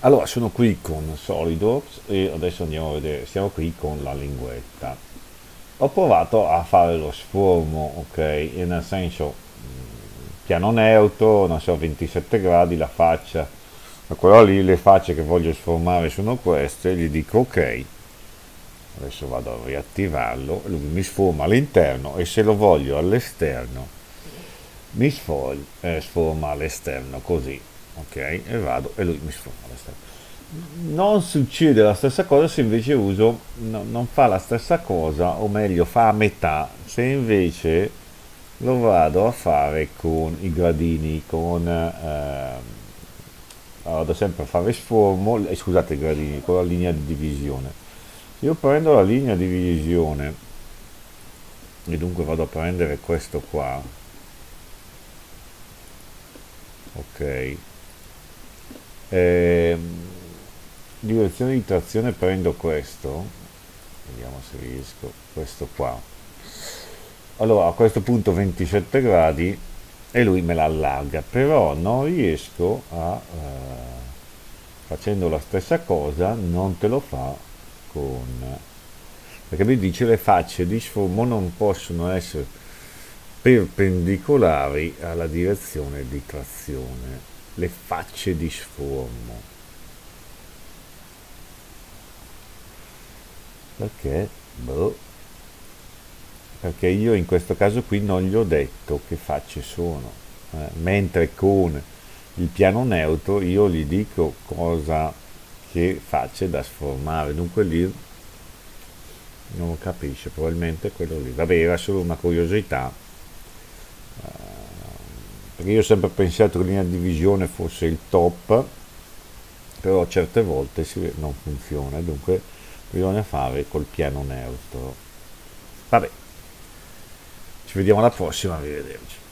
Allora, sono qui con SolidWorks e adesso andiamo a vedere, siamo qui con la linguetta. Ho provato a fare lo sformo, ok, e nel senso, mm, piano neutro, non so, 27 gradi, la faccia, quella lì, le facce che voglio sformare sono queste, gli dico ok, adesso vado a riattivarlo, lui mi sforma all'interno e se lo voglio all'esterno, mi eh, sforma all'esterno così, ok e vado e lui mi sforma la strada non succede la stessa cosa se invece uso no, non fa la stessa cosa o meglio fa a metà. Se invece lo vado a fare con i gradini con eh, vado sempre a fare sformo eh, scusate i gradini con la linea di divisione. Io prendo la linea di divisione e dunque vado a prendere questo qua ok eh, direzione di trazione prendo questo. Vediamo se riesco. Questo qua. Allora a questo punto 27 gradi e lui me la allarga però non riesco a eh, facendo la stessa cosa non te lo fa con perché mi dice le facce di sfumo non possono essere perpendicolari alla direzione di trazione le facce di sformo. Perché? Boh. Perché io in questo caso qui non gli ho detto che facce sono, eh, mentre con il piano neutro io gli dico cosa che facce da sformare, dunque lì non capisce, probabilmente quello lì. Vabbè, era solo una curiosità perché io ho sempre pensato che linea di divisione fosse il top però certe volte non funziona dunque bisogna fare col piano neutro. Vabbè ci vediamo alla prossima arrivederci